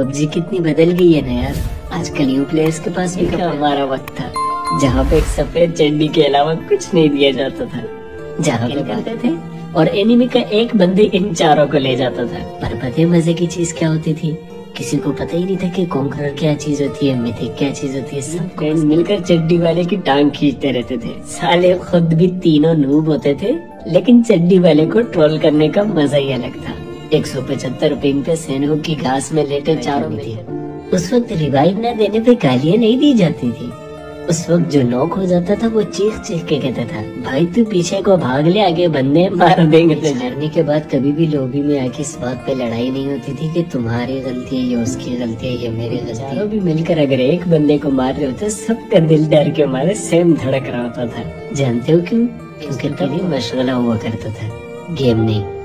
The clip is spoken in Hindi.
पबजी कितनी बदल गई है ना यार। आजकल यू प्लेयर्स के पास भी क्या? हमारा वक्त था जहाँ पे एक सफ़ेद चड्डी के अलावा कुछ नहीं दिया जाता था। जहाँ पे करते थे? और एनिमी का एक बंदे इन चारों को ले जाता था। पर पते मज़े की चीज़ क्या होती थी? किसी को पता ही नहीं था कि कॉन्करर क्या चीज़ होती है मिथिक क्या चीज़ होती है सब फ्रेंड्स मिलकर चड्डी वाले की टांग खींचते रहते थे। साले खुद भी तीनों नूब होते थे लेकिन चड्डी वाले को ट्रोल करने का मज़ा ही अलग था। एक सौ पचहत्तर पिंग पे सैनिकों की घास में लेटे चारों थी उस वक्त रिवाइव न देने पे गालियाँ नहीं दी जाती थी। उस वक्त जो नॉक हो जाता था वो चीख चीख के कहता था भाई तू पीछे को भाग ले आगे बंदे मार देंगे तो मरने के बाद कभी भी लोबी में आके इस बात पे लड़ाई नहीं होती थी कि तुम्हारी गलती है या उसकी गलती है या मेरी गलती है। भी मिलकर अगर एक बंदे को मार रहे होते सबका दिल डर के मारे सेम धड़क रहा होता था। जानते हो क्यों? क्योंकि मशगला हुआ करता था। गेम नहीं।